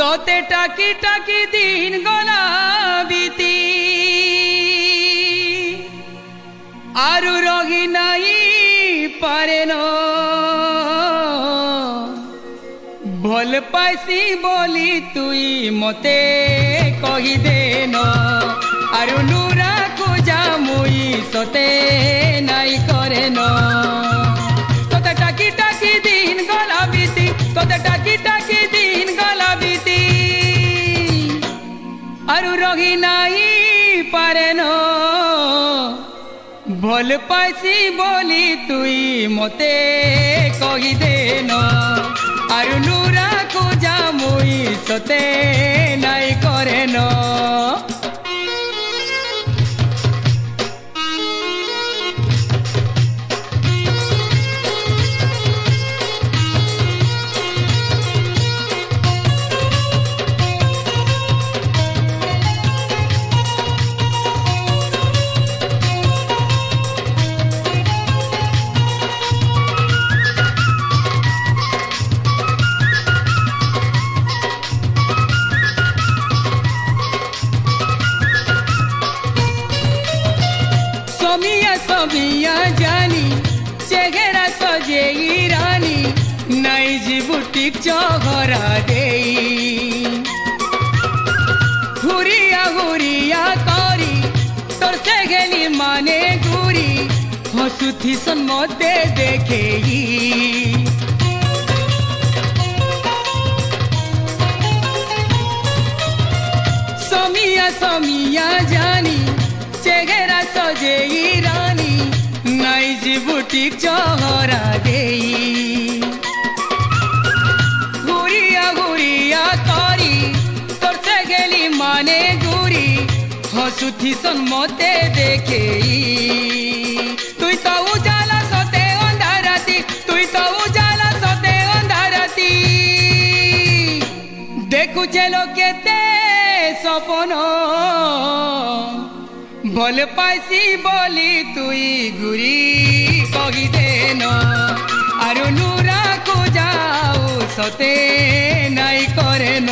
তোতে টাকি টাকি দিন গলা বিতি আরু রহি নাই পারে ভালো পাইছি বলি তুই মতে কহি দে ন। আরু নুরা কুজা মুই সতে নাই করে ন। তোতে টাকি টাকি দিন গলা বিতি তোতে টাকি টাকি ভাল পাইছি বলি তুই মতে কহি দে ন আরু নুরা কুজা মুই बिया जानी, चेहरा सजे रानी नाइज बुटीक चौघरा दे हुरिया हुरिया करी, तोर से गेली माने दूरी हसुथी सन्मते देखे समिया समिया जानी, चेहरा सजे बुटी चोरा देई। गुरिया गुरिया तोरी तोर से गेली माने गुरी हसुथी सन मते देखे तू तो उजाला सोते अंधाराती तू तो उजाला सोते देखु चलो केते सपनों। ভালো পাইছি বলি তুই ঘুরি কহি দেন আৰু কু যাও সতে নাই কৰে ন।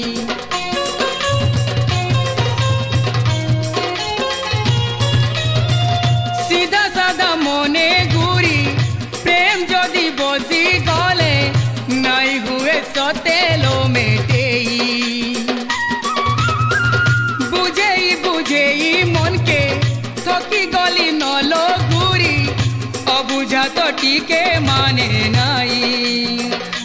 টিকে মানে নাই।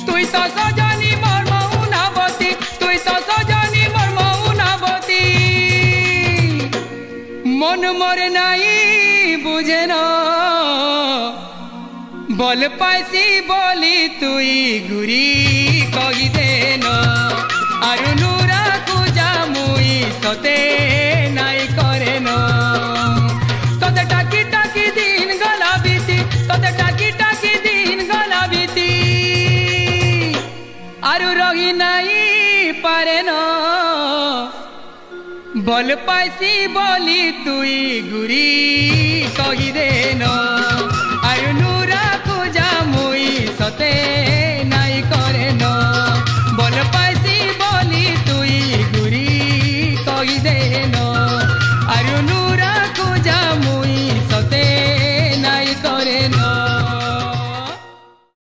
তুই তো সজনী মর্ম উনাবতী তুই তো সজনী মর্ম উনাবতী মন মরে নাই, বুঝে ন। বল পাইছি বলি তুই গুরি কহি দেন আরু নুরা কুজা মুই সতে রহি নাই পারে ন। বল পাইছি বলি তুই গুরি কহি ন